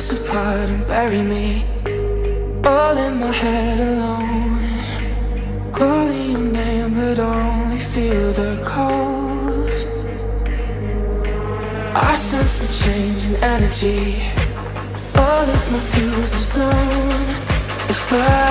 us apart and bury me all in my head alone. Calling your name, but only feel the cold. I sense the change in energy. All of my fuses blown. If I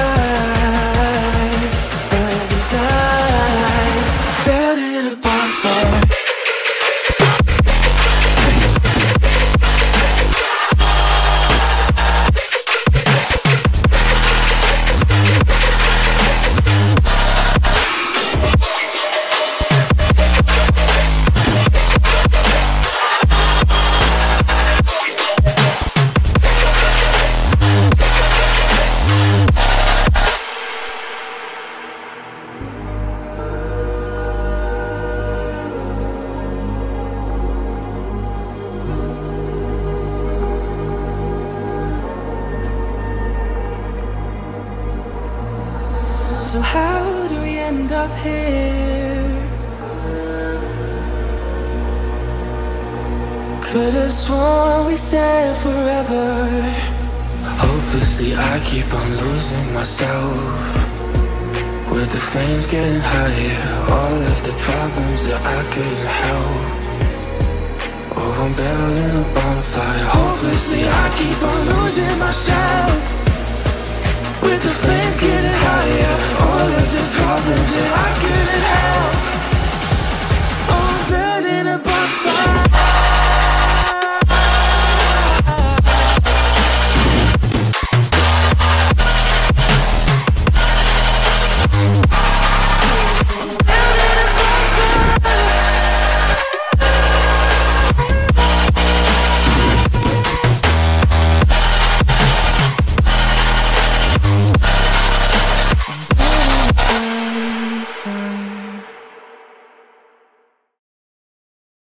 So how do we end up here? Could have sworn we said forever. Hopelessly, I keep on losing myself. With the flames getting higher, all of the problems that I couldn't help. Oh, I'm building a bonfire. Hopelessly, I keep on losing myself. With the flames getting higher All of the problems that I couldn't help